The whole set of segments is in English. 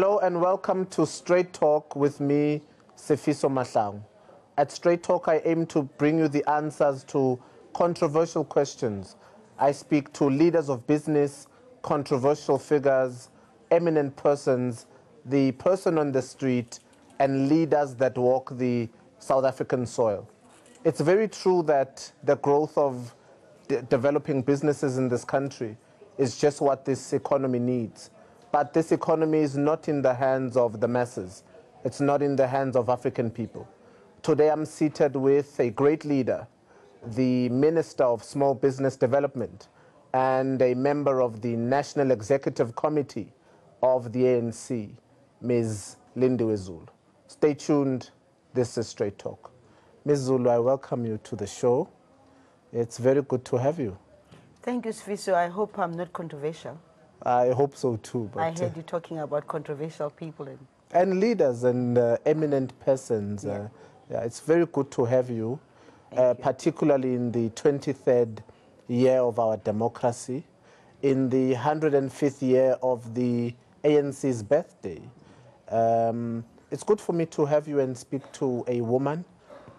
Hello and welcome to Straight Talk with me, Sifiso Mahlang. At Straight Talk, I aim to bring you the answers to controversial questions. I speak to leaders of business, controversial figures, eminent persons, the person on the street, and leaders that walk the South African soil. It's very true that the growth of de- developing businesses in this country is just what this economy needs. But this economy is not in the hands of the masses. It's not in the hands of African people. Today I'm seated with a great leader, the Minister of Small Business Development, and a member of the National Executive Committee of the ANC, Ms. Lindiwe Zulu. Stay tuned. This is Straight Talk. Ms. Zulu, I welcome you to the show. It's very good to have you. Thank you, Sifiso. I hope I'm not controversial. I hope so too. But, I uh, heard you talking about controversial people. And and leaders and uh, eminent persons. Yeah. Uh, yeah, it's very good to have you, uh, you. particularly in the 23rd year of our democracy, in the 105th year of the ANC's birthday. Um, it's good for me to have you and speak to a woman,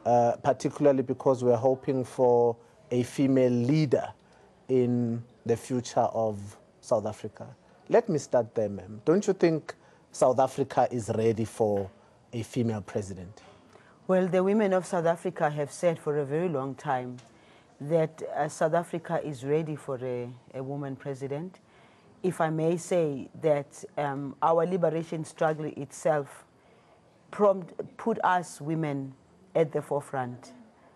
uh, particularly because we're hoping for a female leader in the future of South Africa. Let me start there, ma'am. Don't you think South Africa is ready for a female president? well, the women of South Africa have said for a very long time that uh, South Africa is ready for a, a woman president. If I may say that um, our liberation struggle itself prompt, put us women at the forefront.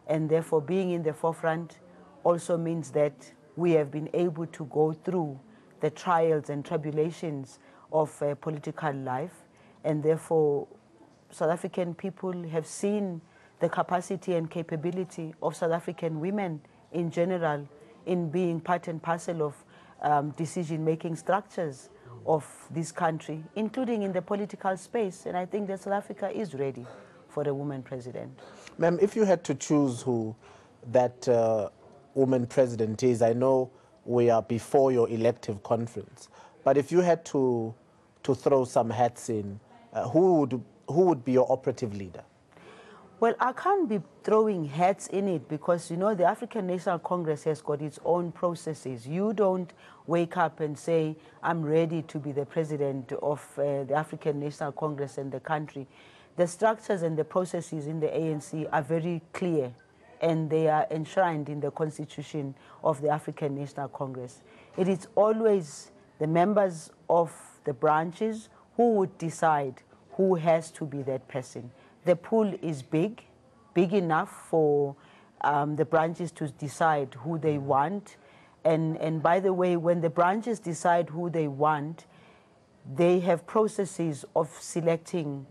And therefore, being in the forefront also means that we have been able to go through the trials and tribulations of uh, political life. And therefore, South African people have seen the capacity and capability of South African women in general in being part and parcel of um, decision making structures of this country, including in the political space. And I think that South Africa is ready for a woman president. Ma'am, if you had to choose who that uh, woman president is, I know we are before your elective conference, but if you had to to throw some hats in, uh, who would who would be your operative leader? Well, I can't be throwing hats in it because, you know, the African National Congress has got its own processes. You don't wake up and say, I'm ready to be the president of uh, the African National Congress and the country. The structures and the processes in the ANC are very clear and they are enshrined in the constitution of the African National Congress. It is always the members of the branches who would decide who has to be that person. The pool is big, big enough for um, the branches to decide who they want. And, and by the way, when the branches decide who they want, they have processes of selecting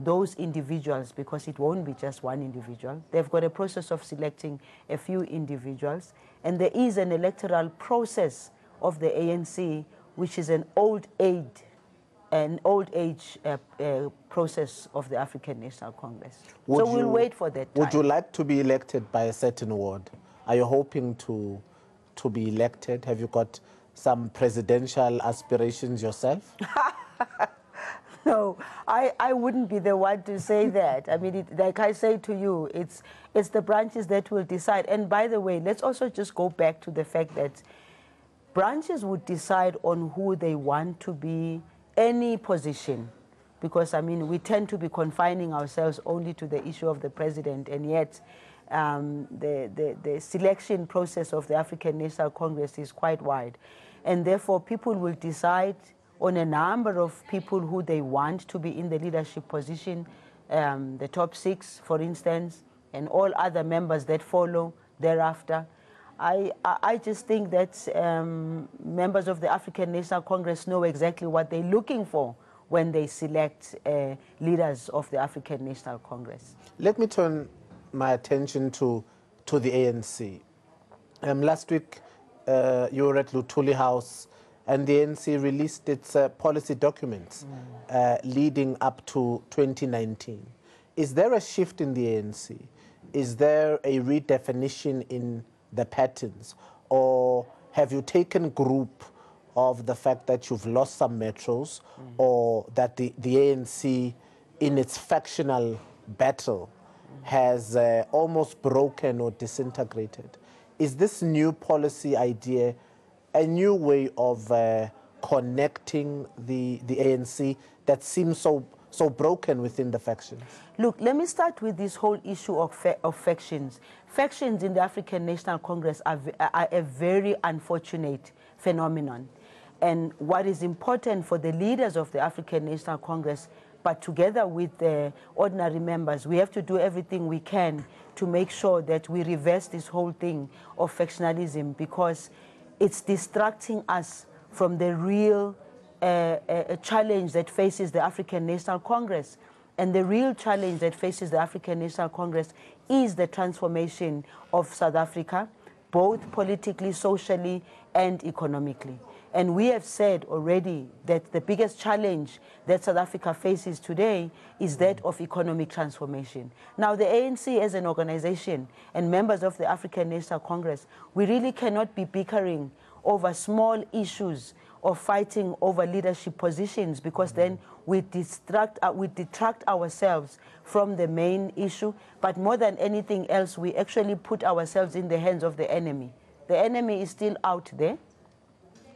those individuals because it won't be just one individual. They've got a process of selecting a few individuals. And there is an electoral process of the ANC, which is an old age, an old age uh, uh, process of the African National Congress. Would so we'll you- wait for that time. Would you like to be elected by a certain ward? Are you hoping to to be elected? Have you got some presidential aspirations yourself? No, I, I wouldn't be the one to say that. I mean, it, like I say to you, it's, it's the branches that will decide. And by the way, let's also just go back to the fact that branches would decide on who they want to be any position. Because, I mean, we tend to be confining ourselves only to the issue of the president, and yet um, the, the, the selection process of the African National Congress is quite wide. And therefore, people will decide on a number of people who they want to be in the leadership position, um, the top six, for instance, and all other members that follow thereafter. I, I just think that um, members of the African National Congress know exactly what they're looking for when they select uh, leaders of the African National Congress. Let me turn my attention to to the ANC. Um, last week, uh, you were at Luthuli House, and the ANC released its uh, policy documents uh, leading up to 2019. Is there a shift in the ANC? Is there a redefinition in the patterns, or have you taken group of the fact that you've lost some metros or that the, the ANC, in its factional battle, has uh, almost broken or disintegrated. Is this new policy idea a new way of uh, connecting the, the ANC that seems so, so broken within the factions? Look, let me start with this whole issue of, of factions. Factions in the African National Congress are, are a very unfortunate phenomenon. And what is important for the leaders of the African National Congress, but together with the ordinary members, we have to do everything we can to make sure that we reverse this whole thing of factionalism because it's distracting us from the real uh, uh, challenge that faces the African National Congress. And the real challenge that faces the African National Congress is the transformation of South Africa, both politically, socially, and economically. And we have said already that the biggest challenge that South Africa faces today is that of economic transformation. Now, the ANC as an organization and members of the African National Congress, we really cannot be bickering over small issues or fighting over leadership positions because then we distract, uh, we detract ourselves from the main issue. But more than anything else, we actually put ourselves in the hands of the enemy. The enemy is still out there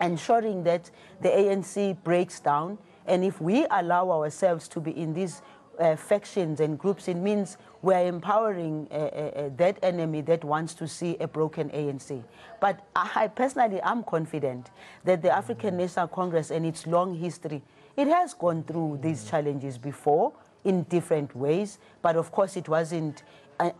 ensuring that the ANC breaks down. And if we allow ourselves to be in these uh, factions and groups, it means we're empowering uh, uh, uh, that enemy that wants to see a broken ANC. But I personally am confident that the African National Congress and its long history, it has gone through these challenges before in different ways, but of course it wasn't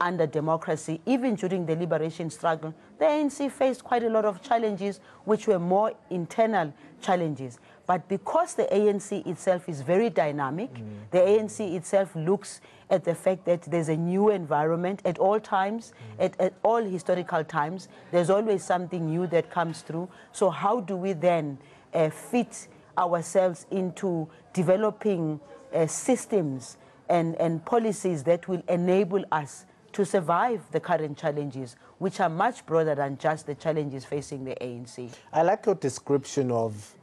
under democracy, even during the liberation struggle, the ANC faced quite a lot of challenges which were more internal challenges. But because the ANC itself is very dynamic, mm. the ANC itself looks at the fact that there's a new environment at all times, mm. at, at all historical times. There's always something new that comes through. So, how do we then uh, fit ourselves into developing uh, systems and, and policies that will enable us to survive the current challenges, which are much broader than just the challenges facing the ANC. I like your description of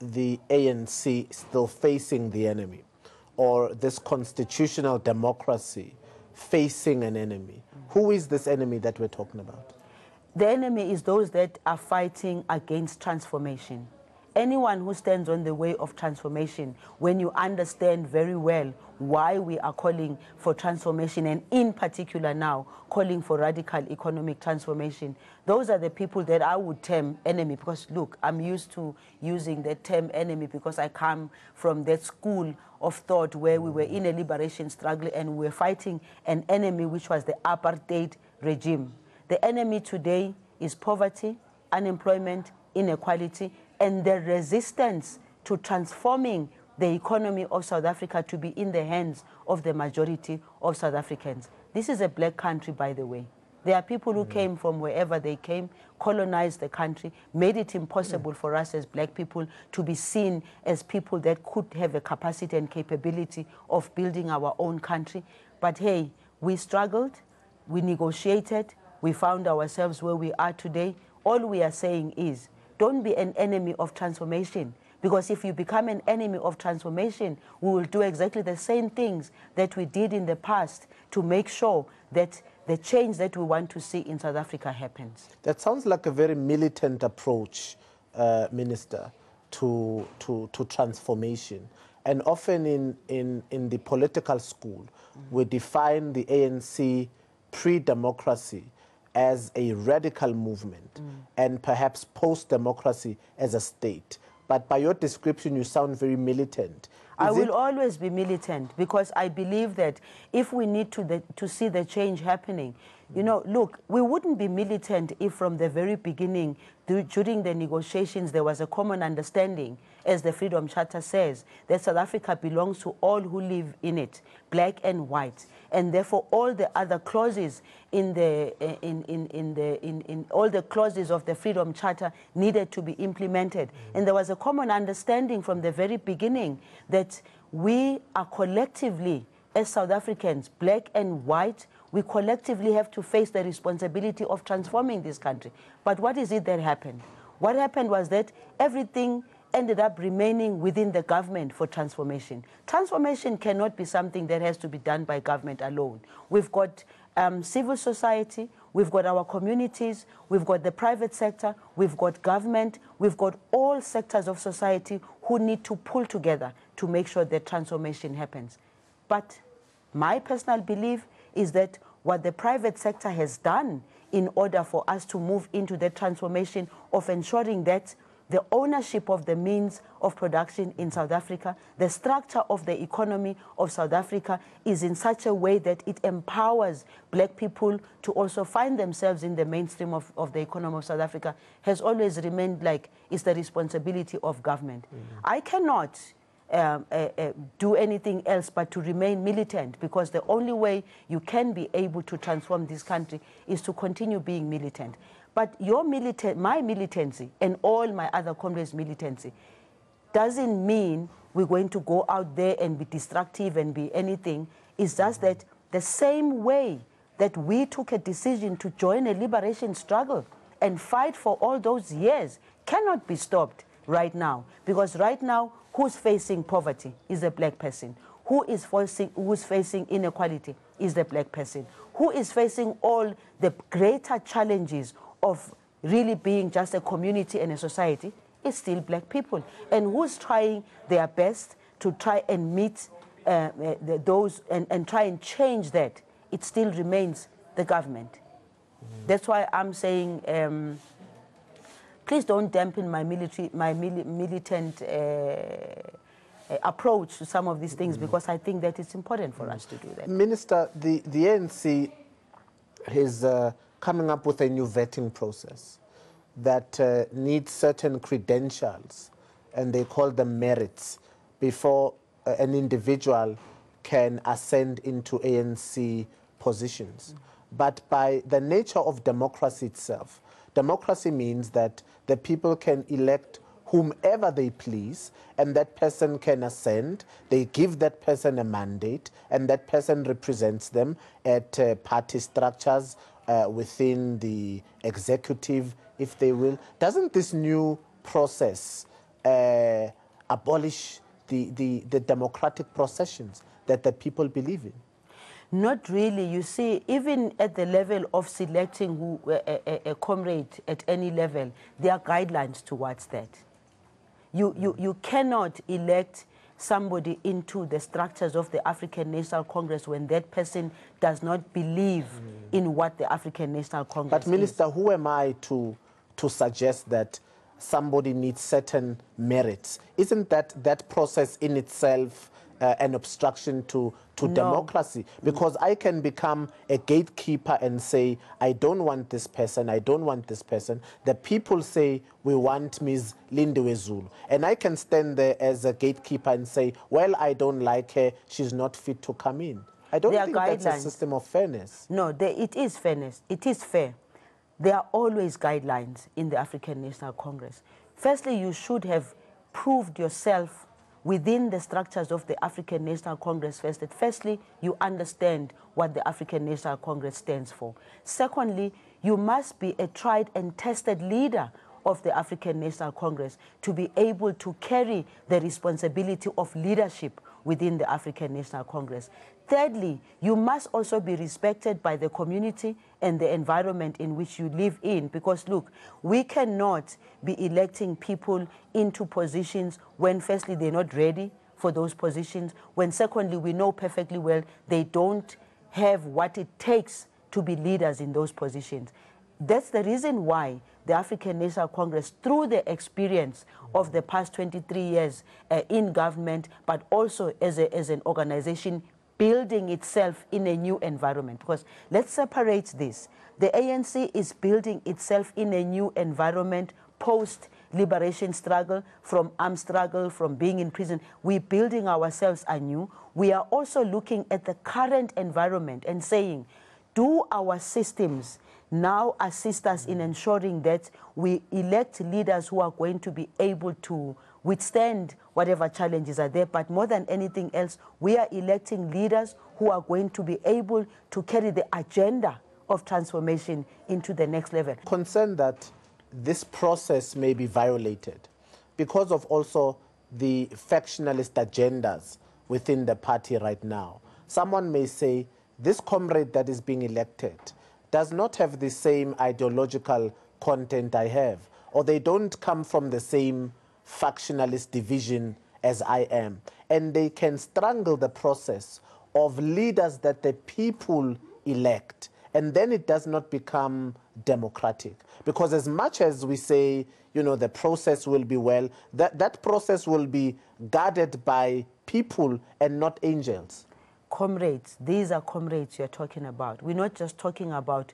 the ANC still facing the enemy, or this constitutional democracy facing an enemy. Who is this enemy that we're talking about? The enemy is those that are fighting against transformation anyone who stands on the way of transformation, when you understand very well why we are calling for transformation, and in particular now calling for radical economic transformation, those are the people that I would term enemy. Because look, I'm used to using the term enemy because I come from that school of thought where we were in a liberation struggle and we were fighting an enemy which was the apartheid regime. The enemy today is poverty, unemployment, inequality, and the resistance to transforming the economy of South Africa to be in the hands of the majority of South Africans. This is a black country, by the way. There are people who mm. came from wherever they came, colonized the country, made it impossible mm. for us as black people to be seen as people that could have a capacity and capability of building our own country. But hey, we struggled, we negotiated, we found ourselves where we are today. All we are saying is don't be an enemy of transformation. Because if you become an enemy of transformation, we will do exactly the same things that we did in the past to make sure that the change that we want to see in South Africa happens. That sounds like a very militant approach, uh, Minister, to, to, to transformation. And often in, in, in the political school, mm. we define the ANC pre democracy as a radical movement mm. and perhaps post democracy as a state. But by your description, you sound very militant. Is I will always be militant because I believe that if we need to, the, to see the change happening, you know, look, we wouldn't be militant if from the very beginning, during the negotiations, there was a common understanding, as the Freedom Charter says, that South Africa belongs to all who live in it, black and white. And therefore, all the other clauses in the, eh, in, in, in, the, in, in all the clauses of the Freedom Charter needed to be implemented. And there was a common understanding from the very beginning that we are collectively, as South Africans, black and white, we collectively have to face the responsibility of transforming this country. But what is it that happened? What happened was that everything ended up remaining within the government for transformation. Transformation cannot be something that has to be done by government alone. We've got um, civil society, we've got our communities, we've got the private sector, we've got government, we've got all sectors of society who need to pull together to make sure that transformation happens. But my personal belief is that what the private sector has done in order for us to move into the transformation of ensuring that the ownership of the means of production in South Africa, the structure of the economy of South Africa is in such a way that it empowers black people to also find themselves in the mainstream of, of the economy of South Africa, has always remained like it's the responsibility of government. Mm -hmm. I cannot um, uh, uh, do anything else but to remain militant because the only way you can be able to transform this country is to continue being militant. But your militant, my militancy and all my other comrades' militancy doesn't mean we're going to go out there and be destructive and be anything. It's just that the same way that we took a decision to join a liberation struggle and fight for all those years cannot be stopped right now. Because right now, who's facing poverty is a black person. Who is facing, who's facing inequality is the black person. Who is facing all the greater challenges of really being just a community and a society is still black people. And who's trying their best to try and meet uh, uh, those and, and try and change that, it still remains the government. Mm. That's why I'm saying, um, please don't dampen my, military, my mili militant uh, uh approach to some of these things mm because I think that it's important for mm us to do that. Minister, the, the ANC is uh, coming up with a new vetting process that uh, needs certain credentials, and they call them merits, before uh, an individual can ascend into ANC positions. Mm. But by the nature of democracy itself, democracy means that the people can elect whomever they please, and that person can ascend. They give that person a mandate, and that person represents them at uh, party structures uh, within the executive, if they will. Doesn't this new process uh, abolish the, the, the democratic processions that the people believe in? Not really. You see, even at the level of selecting who, a, a, a, comrade at any level, there are guidelines towards that. You, you, you cannot elect somebody into the structures of the African National Congress when that person does not believe mm. in what the African National Congress But Minister, is. who am I to, to suggest that somebody needs certain merits? Isn't that, that process in itself uh, an obstruction to, to no. democracy because I can become a gatekeeper and say, I don't want this person, I don't want this person. The people say, we want Ms. Lindiwe Zulu. And I can stand there as a gatekeeper and say, well, I don't like her, she's not fit to come in. I don't there think that's a system of fairness. No, there, it is fairness. It is fair. There are always guidelines in the African National Congress. Firstly, you should have proved yourself within the structures of the African National Congress first, that firstly, you understand what the African National Congress stands for. Secondly, you must be a tried and tested leader of the African National Congress to be able to carry the responsibility of leadership within the African National Congress. Thirdly, you must also be respected by the community and the environment in which you live in. Because look, we cannot be electing people into positions when firstly they're not ready for those positions, when secondly we know perfectly well they don't have what it takes to be leaders in those positions. That's the reason why the African National Congress, through the experience of the past 23 years uh, in government, but also as, a, as an organization building itself in a new environment. Because let's separate this. The ANC is building itself in a new environment post liberation struggle, from armed struggle, from being in prison. We're building ourselves anew. We are also looking at the current environment and saying, do our systems now assist us in ensuring that we elect leaders who are going to be able to withstand whatever challenges are there. But more than anything else, we are electing leaders who are going to be able to carry the agenda of transformation into the next level. Concerned that this process may be violated because of also the factionalist agendas within the party right now. Someone may say, this comrade that is being elected does not have the same ideological content I have, or they don't come from the same factionalist division as I am. And they can strangle the process of leaders that the people elect. And then it does not become democratic. Because as much as we say, you know, the process will be well, that, that process will be guarded by people and not angels. Comrades, these are comrades you're talking about. We're not just talking about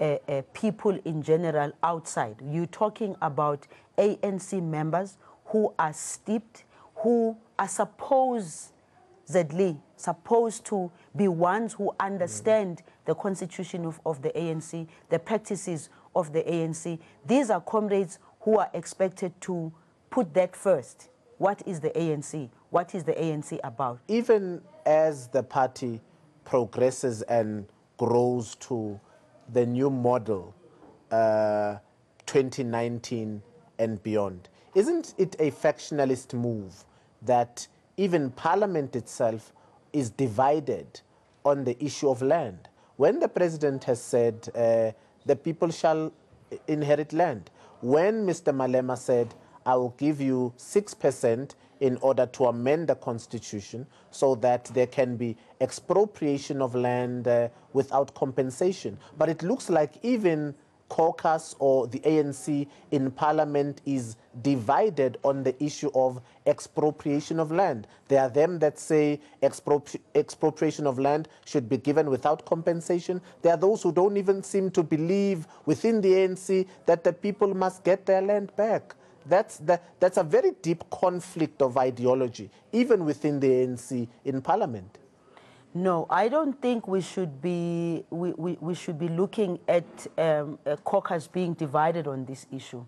uh, uh, people in general outside. You're talking about ANC members who are steeped, who are supposedly supposed to be ones who understand the constitution of, of the ANC, the practices of the ANC. These are comrades who are expected to put that first. What is the ANC? What is the ANC about? Even as the party progresses and grows to the new model, uh, 2019 and beyond, isn't it a factionalist move that even Parliament itself is divided on the issue of land? When the president has said uh, the people shall inherit land, when Mr. Malema said, I will give you 6% in order to amend the constitution so that there can be expropriation of land uh, without compensation. But it looks like even caucus or the ANC in parliament is divided on the issue of expropriation of land. There are them that say expropri expropriation of land should be given without compensation. There are those who don't even seem to believe within the ANC that the people must get their land back. That's, the, that's a very deep conflict of ideology, even within the ANC in parliament. No, I don't think we should be, we, we, we should be looking at um, caucus being divided on this issue.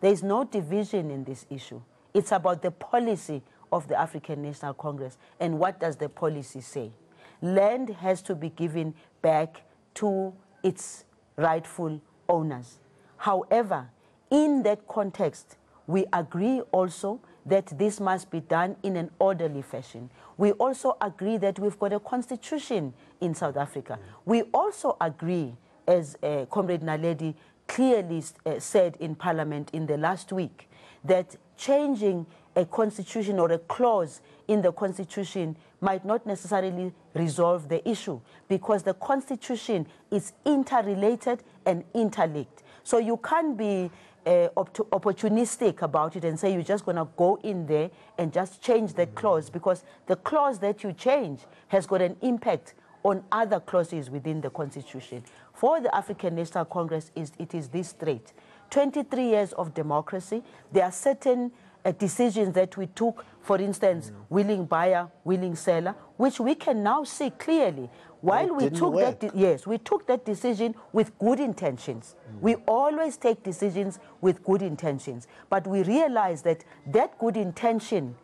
There is no division in this issue. It's about the policy of the African National Congress and what does the policy say. Land has to be given back to its rightful owners. However, in that context, we agree also that this must be done in an orderly fashion. We also agree that we've got a constitution in South Africa. We also agree, as uh, Comrade Naledi clearly uh, said in Parliament in the last week, that changing a constitution or a clause in the constitution might not necessarily resolve the issue because the constitution is interrelated and interlinked. So you can't be uh, opportunistic about it and say you're just going to go in there and just change that clause because the clause that you change has got an impact on other clauses within the Constitution. For the African National Congress, is, it is this straight. 23 years of democracy, there are certain uh, decisions that we took, for instance, mm. willing buyer, willing seller, which we can now see clearly while we took work. that, yes, we took that decision with good intentions. Mm. We always take decisions with good intentions, but we realized that that good intention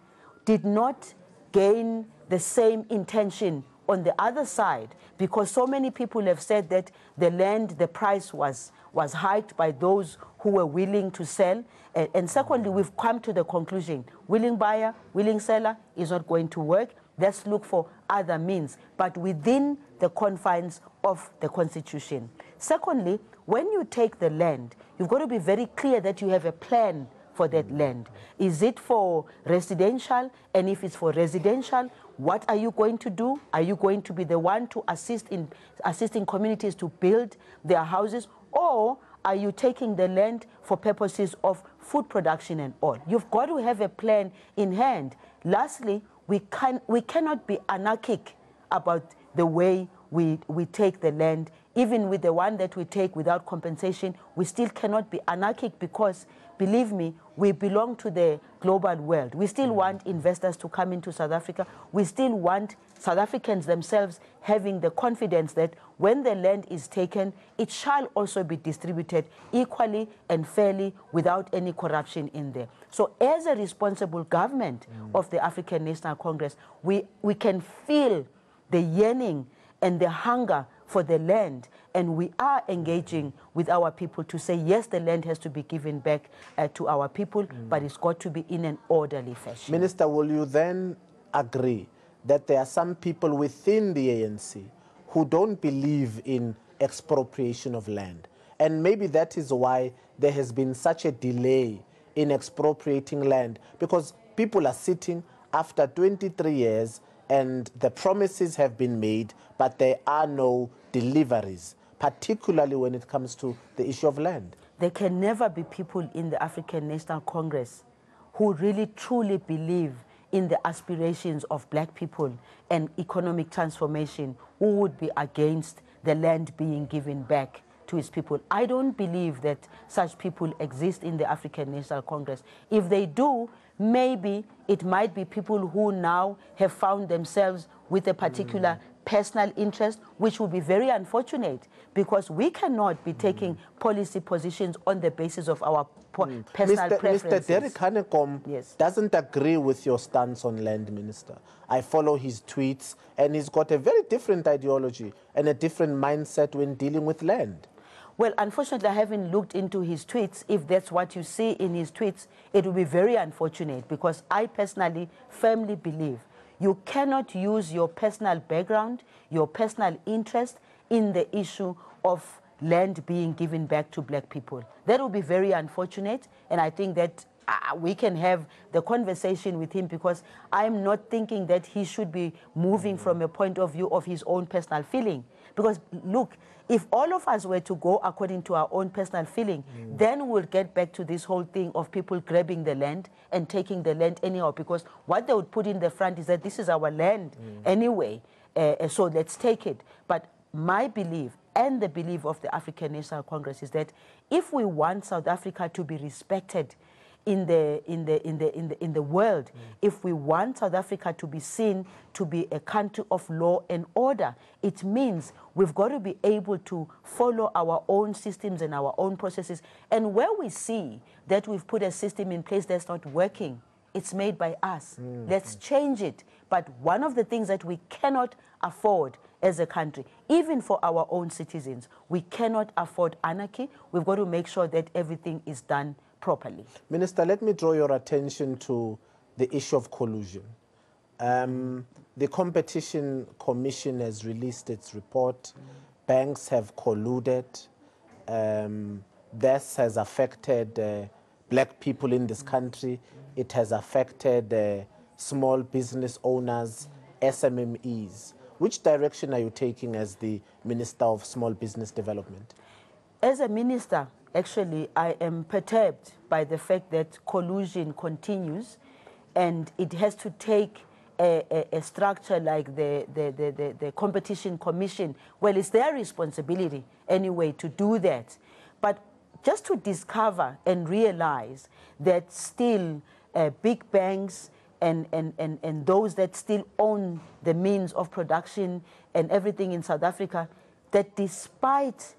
did not gain the same intention on the other side because so many people have said that the land, the price was, was hiked by those who were willing to sell. And, and secondly, we've come to the conclusion, willing buyer, willing seller is not going to work. Let's look for other means, but within the confines of the Constitution. Secondly, when you take the land, you've got to be very clear that you have a plan for that land. Is it for residential? And if it's for residential, what are you going to do? Are you going to be the one to assist in assisting communities to build their houses? Or are you taking the land for purposes of food production and all? You've got to have a plan in hand. Lastly, we, can, we cannot be anarchic about the way we, we take the land. Even with the one that we take without compensation, we still cannot be anarchic because, believe me, we belong to the global world. We still mm. want investors to come into South Africa. We still want South Africans themselves having the confidence that when the land is taken, it shall also be distributed equally and fairly without any corruption in there. So as a responsible government mm. of the African National Congress, we, we can feel the yearning and the hunger for the land. And we are engaging with our people to say, yes, the land has to be given back uh, to our people, but it's got to be in an orderly fashion. Minister, will you then agree that there are some people within the ANC who don't believe in expropriation of land? And maybe that is why there has been such a delay in expropriating land because people are sitting after 23 years and the promises have been made, but there are no deliveries, particularly when it comes to the issue of land. There can never be people in the African National Congress who really truly believe in the aspirations of black people and economic transformation who would be against the land being given back to its people. I don't believe that such people exist in the African National Congress. If they do, maybe it might be people who now have found themselves with a particular personal interest, which would be very unfortunate because we cannot be taking policy positions on the basis of our po- hmm. personal Mr. preferences. Mr. Derek Hanekom Yes. doesn't agree with your stance on land, Minister. I follow his tweets, and he's got a very different ideology and a different mindset when dealing with land. Well, unfortunately, I haven't looked into his tweets. If that's what you see in his tweets, it will be very unfortunate because I personally firmly believe you cannot use your personal background, your personal interest in the issue of land being given back to black people. That will be very unfortunate, and I think that uh, we can have the conversation with him because I'm not thinking that he should be moving from a point of view of his own personal feeling. Because look, if all of us were to go according to our own personal feeling, then we'll get back to this whole thing of people grabbing the land and taking the land anyhow. Because what they would put in the front is that this is our land anyway, uh, uh, so let's take it. But my belief and the belief of the African National Congress is that if we want South Africa to be respected in the in the in the in the in the world. Mm. If we want South Africa to be seen to be a country of law and order it means we've got to be able to follow our own systems and our own processes. And where we see that we've put a system in place that's not working it's made by us. Mm. Let's change it. But one of the things that we cannot afford as a country, even for our own citizens. We cannot afford anarchy. We've got to make sure that everything is done properly. Minister, let me draw your attention to the issue of collusion. Um, the Competition Commission has released its report. Banks have colluded. Um, this has affected uh, black people in this country. It has affected uh, small business owners, SMMEs. Which direction are you taking as the Minister of Small Business Development? As a minister, actually, I am perturbed by the fact that collusion continues and it has to take a, a, a structure like the, the, the, the, Competition Commission. Well, it's their responsibility anyway to do that. But just to discover and realize that still uh, big banks and, and, and, and those that still own the means of production and everything in South Africa, that despite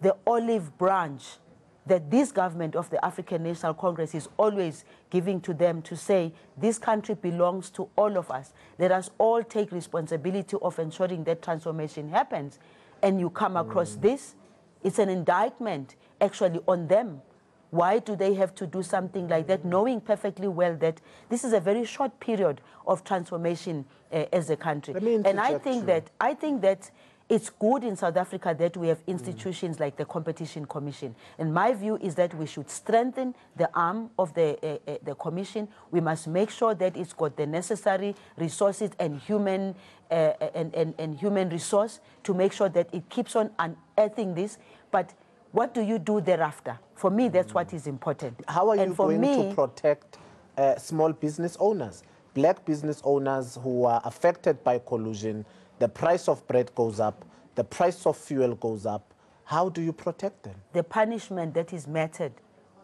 the olive branch that this government of the African National Congress is always giving to them to say this country belongs to all of us. Let us all take responsibility of ensuring that transformation happens. And you come across this, it's an indictment actually on them. Why do they have to do something like that, knowing perfectly well that this is a very short period of transformation uh, as a country? And I think you. that I think that it's good in South Africa that we have institutions like the Competition Commission. And my view is that we should strengthen the arm of the, uh, uh, the Commission. We must make sure that it's got the necessary resources and human, uh, and, and, and human resource to make sure that it keeps on unearthing this. But what do you do thereafter? For me, that's what is important. How are and you going me, to protect uh, small business owners, black business owners who are affected by collusion? The price of bread goes up, the price of fuel goes up. How do you protect them? the punishment that is meted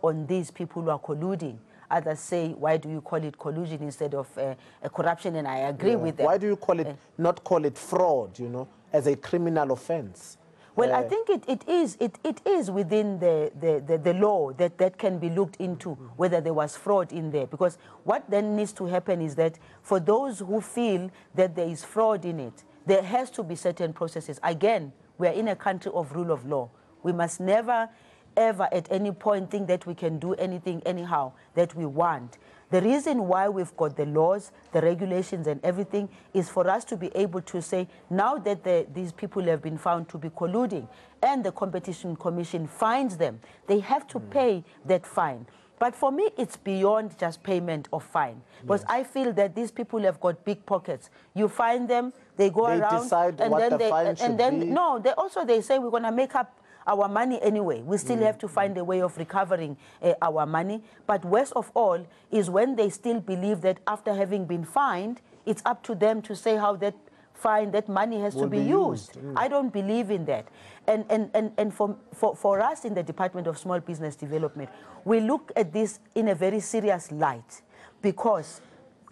on these people who are colluding. Others say, why do you call it collusion instead of uh, a corruption? And I agree with them. Why do you call it not call it fraud? You know, as a criminal offense. Well, I Uh, think it, it is it, it is within the, the, the, the law that, that can be looked into whether there was fraud in there. Because what then needs to happen is that for those who feel that there is fraud in it, there has to be certain processes. Again, We are in a country of rule of law. We must never, ever at any point think that we can do anything anyhow that we want. The reason why we've got the laws, the regulations, and everything is for us to be able to say, now that the, these people have been found to be colluding and the Competition Commission finds them, they have to hmm. pay that fine. But for me, it's beyond just payment of fine. Because I feel that these people have got big pockets. You find them, they go They around, decide and what then the they, fine and should then be. no, they also they say we're going to make up our money anyway. We still Mm. have to find a way of recovering uh, our money. But worst of all is when they still believe that after having been fined, it's up to them to say how that fine, that money has to be, be used. used, mm. I don't believe in that. And, and, and, and for, for, for us in the Department of Small Business Development, we look at this in a very serious light because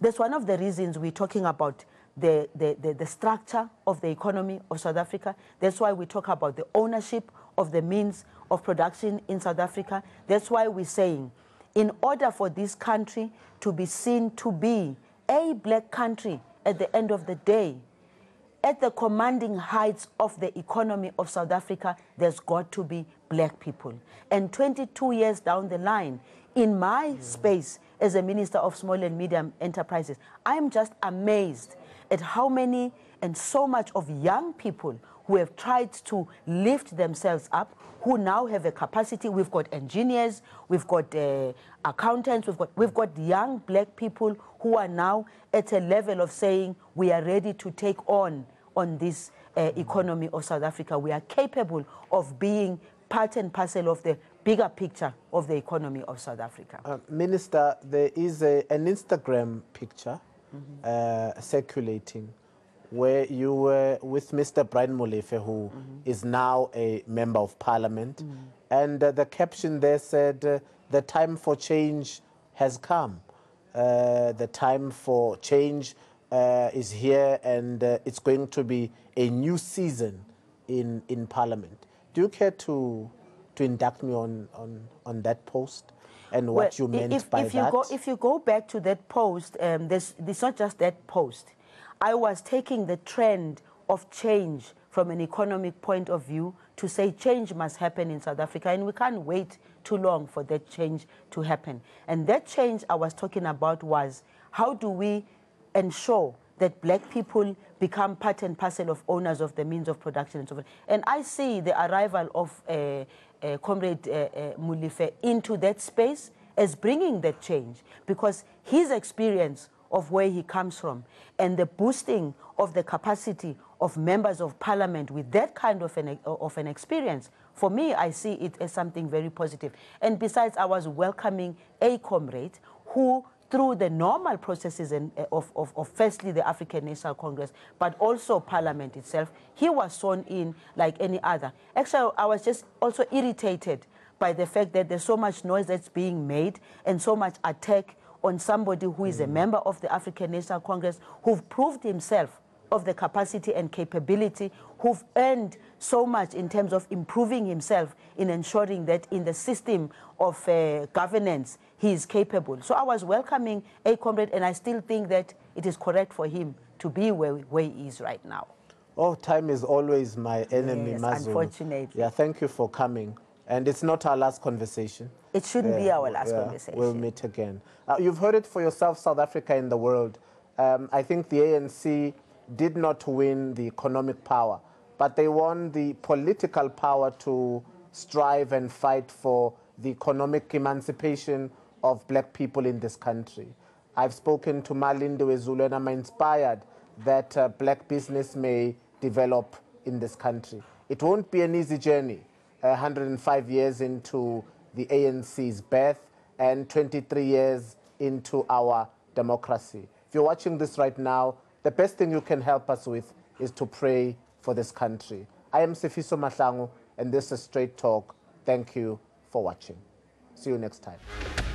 that's one of the reasons we're talking about the, the, the, the structure of the economy of South Africa. That's why we talk about the ownership of the means of production in South Africa. That's why we're saying, in order for this country to be seen to be a black country at the end of the day, at the commanding heights of the economy of South Africa, there's got to be black people. And 22 years down the line, in my space as a Minister of Small and Medium Enterprises, I'm just amazed at how many and so much of young people who have tried to lift themselves up, who now have a capacity. We've got engineers, we've got uh, accountants, we've got, we've got young black people who are now at a level of saying we are ready to take on on this uh, economy of South Africa. We are capable of being part and parcel of the bigger picture of the economy of South Africa. Uh, Minister, there is a, an Instagram picture uh, circulating where you were with Mr. Brian Molefe, who is now a member of parliament. And uh, the caption there said, uh, The time for change has come. Uh, the time for change uh, is here, and uh, it's going to be a new season in, in parliament. Do you care to, to induct me on, on, on that post and what you Well, i- meant if, by if that? You go, if you go back to that post, um, there's, it's not just that post. I was taking the trend of change from an economic point of view to say change must happen in South Africa, and we can't wait too long for that change to happen. And that change I was talking about was how do we ensure that black people become part and parcel of owners of the means of production and so forth. And I see the arrival of uh, uh, Comrade uh, uh, Molefe into that space as bringing that change because his experience of where he comes from and the boosting of the capacity of members of parliament with that kind of an, of an experience, for me, I see it as something very positive. And besides, I was welcoming a comrade who through the normal processes and, uh, of, of, of firstly the African National Congress, but also Parliament itself, he was sworn in like any other. Actually, I was just also irritated by the fact that there's so much noise that's being made and so much attack on somebody who is a member of the African National Congress who've proved himself of the capacity and capability, who've earned so much in terms of improving himself in ensuring that in the system of uh, governance, he is capable. So I was welcoming a comrade, and I still think that it is correct for him to be where, where he is right now. Oh, time is always my enemy, Yes, unfortunately. Yeah, thank you for coming. And it's not our last conversation. It shouldn't be our last yeah, conversation. We'll meet again. Uh, you've heard it for yourself, South Africa in the world. Um, I think the ANC did not win the economic power, but they won the political power to strive and fight for the economic emancipation of black people in this country. I've spoken to Ma Lindiwe Zulu and I'm inspired that uh, black business may develop in this country. It won't be an easy journey. Uh, 105 years into the ANC's birth and 23 years into our democracy. If you're watching this right now, the best thing you can help us with is to pray for this country. I am Sifiso Mahlangu, and this is Straight Talk. Thank you for watching. See you next time.